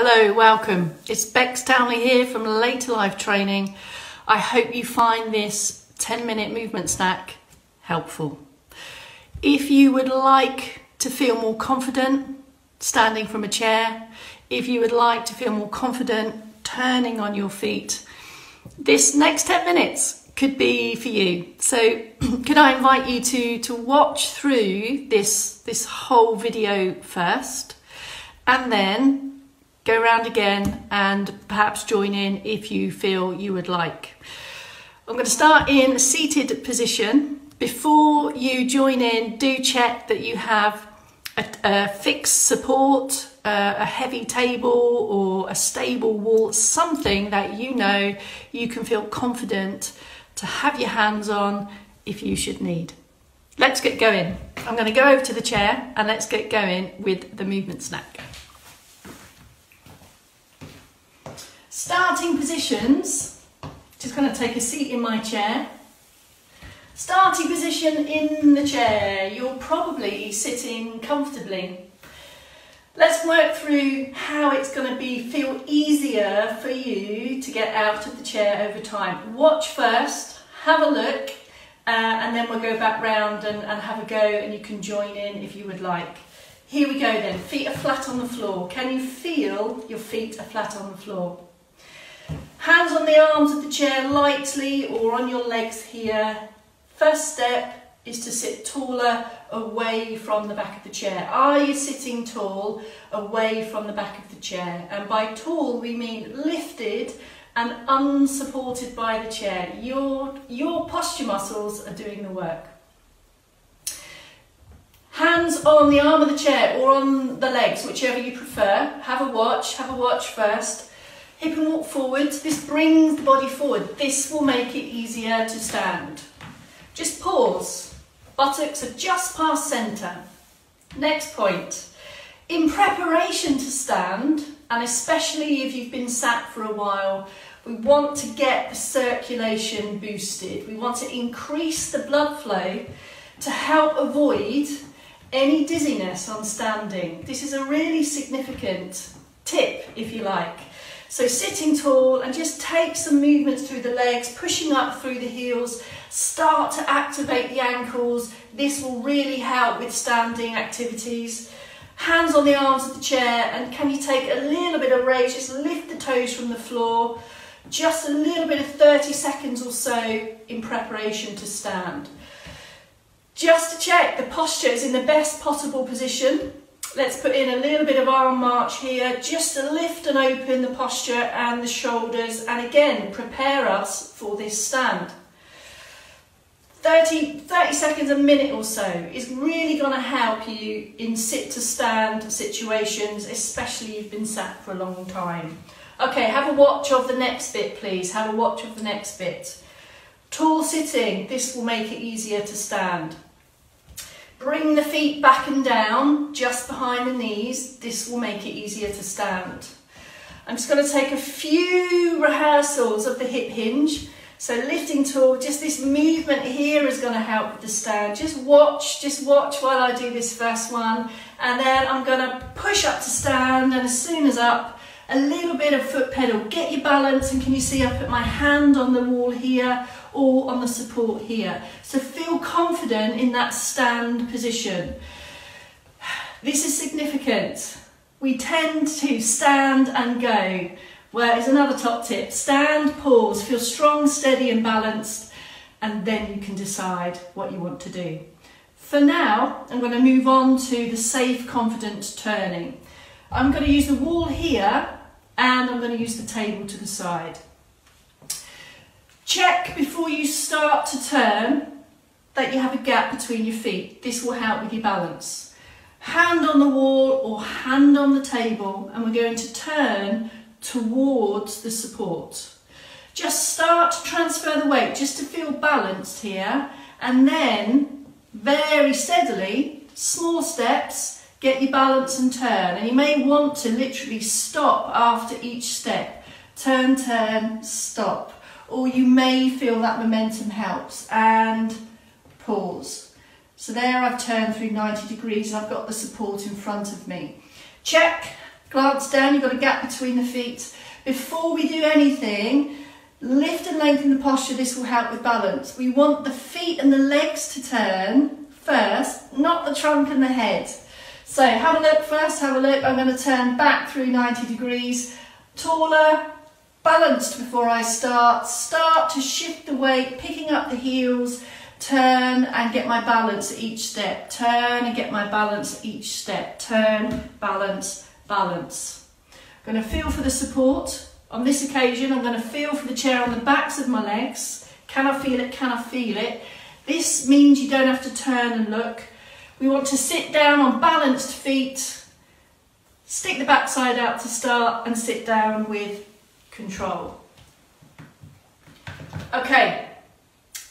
Hello, welcome. It's Bex Townley here from Later Life Training. I hope you find this 10 minute movement snack helpful. If you would like to feel more confident standing from a chair, if you would like to feel more confident turning on your feet, this next 10 minutes could be for you. So could I invite you to, to watch through this, this whole video first and then go around again and perhaps join in if you feel you would like. I'm going to start in a seated position. Before you join in, do check that you have a, a fixed support, uh, a heavy table or a stable wall, something that you know you can feel confident to have your hands on if you should need. Let's get going. I'm going to go over to the chair and let's get going with the movement snack. Starting positions, just going to take a seat in my chair. Starting position in the chair, you're probably sitting comfortably. Let's work through how it's going to be feel easier for you to get out of the chair over time. Watch first, have a look, uh, and then we'll go back round and, and have a go and you can join in if you would like. Here we go then, feet are flat on the floor. Can you feel your feet are flat on the floor? Hands on the arms of the chair lightly or on your legs here. First step is to sit taller away from the back of the chair. Are you sitting tall away from the back of the chair? And by tall we mean lifted and unsupported by the chair. Your, your posture muscles are doing the work. Hands on the arm of the chair or on the legs, whichever you prefer. Have a watch, have a watch first hip and walk forward. This brings the body forward. This will make it easier to stand. Just pause. Buttocks are just past centre. Next point. In preparation to stand, and especially if you've been sat for a while, we want to get the circulation boosted. We want to increase the blood flow to help avoid any dizziness on standing. This is a really significant tip, if you like. So sitting tall and just take some movements through the legs, pushing up through the heels, start to activate the ankles. This will really help with standing activities. Hands on the arms of the chair and can you take a little bit of raise, just lift the toes from the floor, just a little bit of 30 seconds or so in preparation to stand. Just to check the posture is in the best possible position. Let's put in a little bit of arm march here, just to lift and open the posture and the shoulders, and again, prepare us for this stand. 30, 30 seconds, a minute or so is really going to help you in sit to stand situations, especially if you've been sat for a long time. Okay, have a watch of the next bit, please. Have a watch of the next bit. Tall sitting, this will make it easier to stand. Bring the feet back and down, just behind the knees. This will make it easier to stand. I'm just going to take a few rehearsals of the hip hinge. So lifting tall, just this movement here is going to help with the stand. Just watch, just watch while I do this first one. And then I'm going to push up to stand and as soon as up, a little bit of foot pedal. Get your balance and can you see I put my hand on the wall here or on the support here. So feel confident in that stand position. This is significant. We tend to stand and go. Where is another top tip. Stand, pause, feel strong, steady and balanced and then you can decide what you want to do. For now, I'm going to move on to the safe, confident turning. I'm going to use the wall here and I'm going to use the table to the side. Check before you start to turn that you have a gap between your feet. This will help with your balance. Hand on the wall or hand on the table and we're going to turn towards the support. Just start to transfer the weight just to feel balanced here and then very steadily, small steps, get your balance and turn. And you may want to literally stop after each step. Turn, turn, stop or you may feel that momentum helps and pause. So there I've turned through 90 degrees and I've got the support in front of me. Check, Glance down, you've got a gap between the feet. Before we do anything, lift and lengthen the posture. This will help with balance. We want the feet and the legs to turn first, not the trunk and the head. So have a look first, have a look. I'm going to turn back through 90 degrees, taller, balanced before I start. Start to shift the weight, picking up the heels, turn and get my balance each step. Turn and get my balance each step. Turn, balance, balance. I'm going to feel for the support. On this occasion, I'm going to feel for the chair on the backs of my legs. Can I feel it? Can I feel it? This means you don't have to turn and look. We want to sit down on balanced feet, stick the backside out to start and sit down with control. Okay,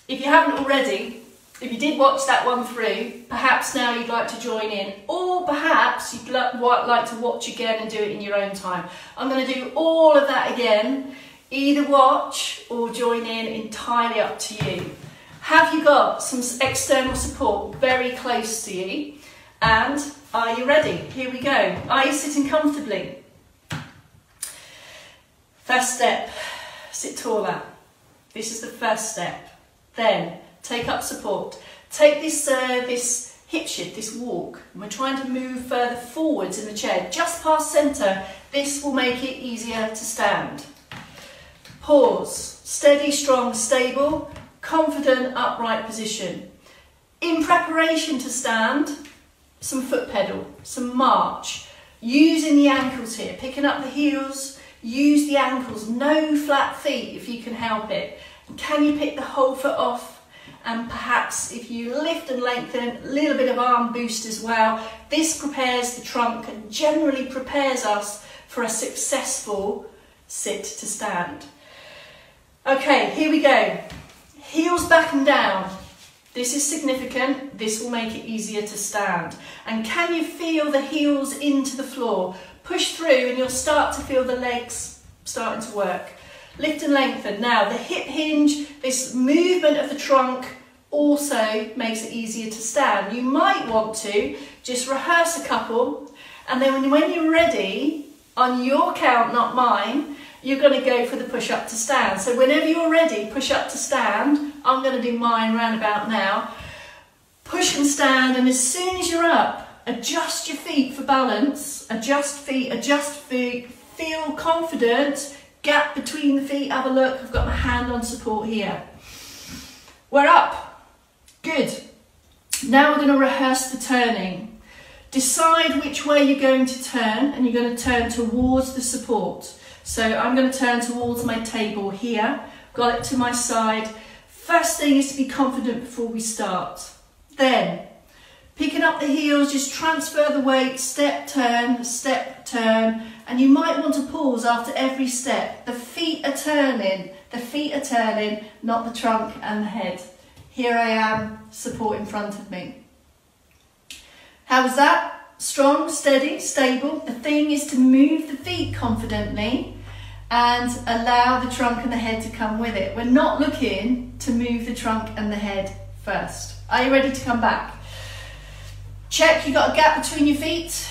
if you haven't already, if you did watch that one through, perhaps now you'd like to join in, or perhaps you'd like to watch again and do it in your own time. I'm going to do all of that again, either watch or join in, entirely up to you. Have you got some external support very close to you? And are you ready? Here we go. Are you sitting comfortably? First step, sit taller. This is the first step. Then take up support. Take this, uh, this hip shift, this walk, and we're trying to move further forwards in the chair, just past centre. This will make it easier to stand. Pause, steady, strong, stable, confident, upright position. In preparation to stand, some foot pedal, some march, using the ankles here, picking up the heels, use the ankles, no flat feet if you can help it. Can you pick the whole foot off? And perhaps if you lift and lengthen, a little bit of arm boost as well. This prepares the trunk and generally prepares us for a successful sit to stand. Okay, here we go. Heels back and down. This is significant. This will make it easier to stand. And can you feel the heels into the floor? Push through and you'll start to feel the legs starting to work. Lift and lengthen. Now, the hip hinge, this movement of the trunk also makes it easier to stand. You might want to just rehearse a couple and then when you're ready, on your count, not mine, you're going to go for the push up to stand. So whenever you're ready, push up to stand. I'm going to do mine round about now. Push and stand and as soon as you're up, adjust your feet for balance. Adjust feet, adjust feet, feel confident. Gap between the feet, have a look. I've got my hand on support here. We're up. Good. Now we're going to rehearse the turning. Decide which way you're going to turn and you're going to turn towards the support. So I'm going to turn towards my table here, got it to my side. First thing is to be confident before we start. Then, picking up the heels, just transfer the weight, step, turn, step, turn, and you might want to pause after every step. The feet are turning, the feet are turning, not the trunk and the head. Here I am, support in front of me. How was that? Strong, steady, stable. The thing is to move the feet confidently and allow the trunk and the head to come with it. We're not looking to move the trunk and the head first. Are you ready to come back? Check you've got a gap between your feet.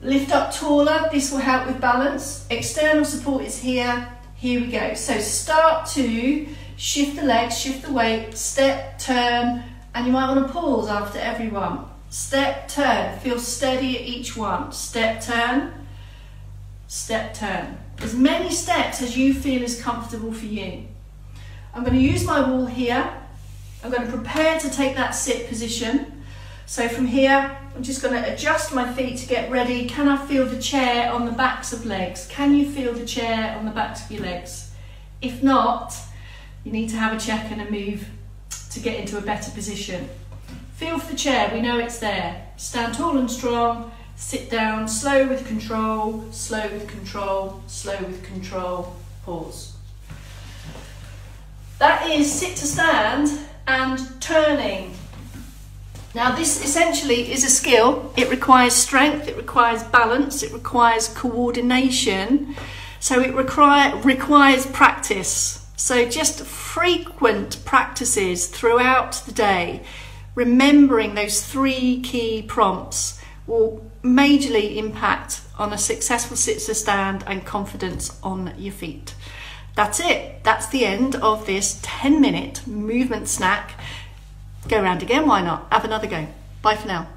Lift up taller, this will help with balance. External support is here. Here we go. So start to shift the legs, shift the weight, step, turn, and you might want to pause after every one. Step, turn, feel steady at each one. Step, turn, step, turn. As many steps as you feel is comfortable for you. I'm going to use my wall here. I'm going to prepare to take that sit position. So from here, I'm just going to adjust my feet to get ready. Can I feel the chair on the backs of legs? Can you feel the chair on the backs of your legs? If not, you need to have a check and a move to get into a better position. Feel for the chair, we know it's there. Stand tall and strong, sit down, slow with control, slow with control, slow with control, pause. That is sit to stand and turning. Now this essentially is a skill. It requires strength, it requires balance, it requires coordination. So it require, requires practice. So just frequent practices throughout the day, remembering those three key prompts will majorly impact on a successful sit to stand and confidence on your feet. That's it. That's the end of this 10 minute movement snack. Go around again, why not? Have another go. Bye for now.